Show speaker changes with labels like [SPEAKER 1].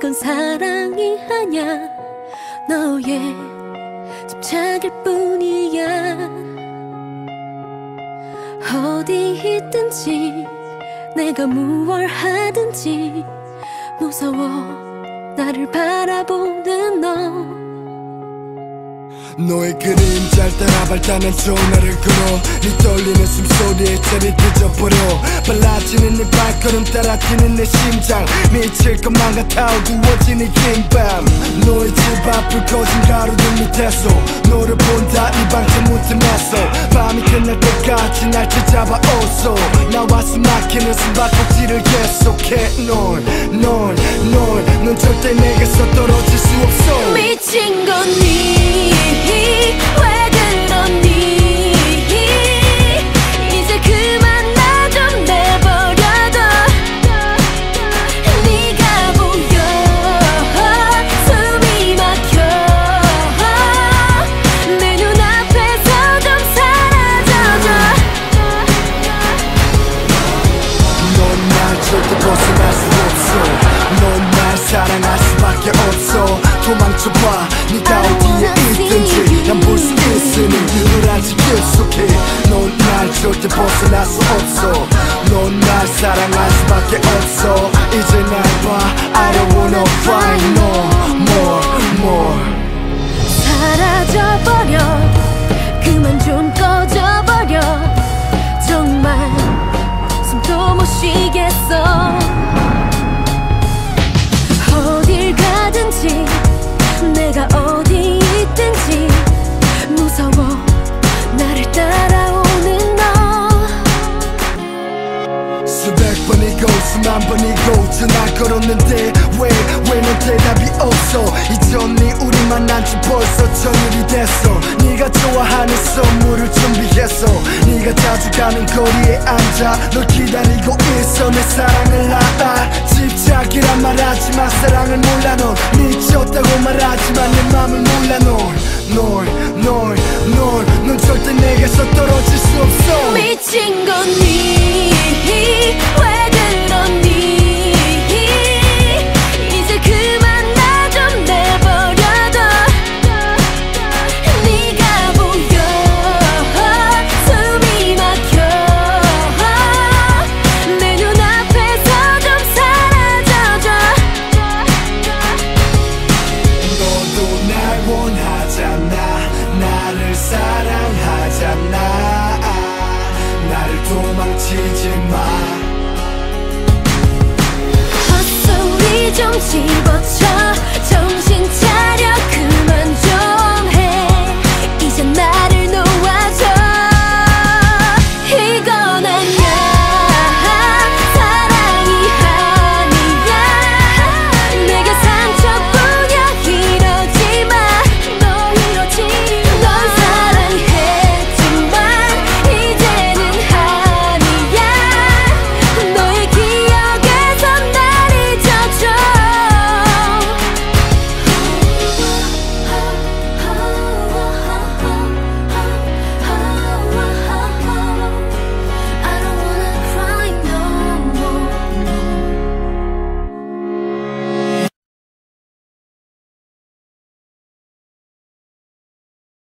[SPEAKER 1] 이건 사랑이 아냐 너의 집착일 뿐이야. 어디 있든지 내가 무얼 하든지 무서워 나를 바라보는 너
[SPEAKER 2] 너의 그림잘 따라 발단한 전화를 걸어 네 떨리는 숨소리에 잠이 늦어버려 빨라지는 네 발걸음 따라 뛰는 내 심장 미칠 것만 같아 어두워진 이 긴밤 너의 집 앞을 거진 가로등 밑에서 너를 본다 이 방청 무틈에서 밤이 끝날 때까지 날 찾아봐 어서 나와 숨 막히는 숨바꼭질을 계속해 넌넌넌넌 절대 내게서 떨어질 수 없어
[SPEAKER 1] 미친 거니
[SPEAKER 2] 도망쳐봐. 네가 어디에 있든지 난 볼 수 있으니 늘 아직 계속해. 넌날 절대 벗어날 수 없어. 넌 날 사랑할 수밖에 없어. 이제 날
[SPEAKER 1] 내가 어디 있든지. 무서워 나를 따라오는 너.
[SPEAKER 2] 수백 번이고 수만 번이고 전화 걸었는데 왜왜넌 대답이 없어? 이전이 우리 만난 지 벌써 전일이 됐어. 네가 좋아하는 선물을 준비했어. 네가 자주 가는 거리에 앉아 널 기다리고 있어. 내 사랑을 알아. 집착이란 말하지만 사랑 맘을 몰라 넌넌넌넌넌 절대 내게서 떨어질 수 없어.
[SPEAKER 1] 미친 그러니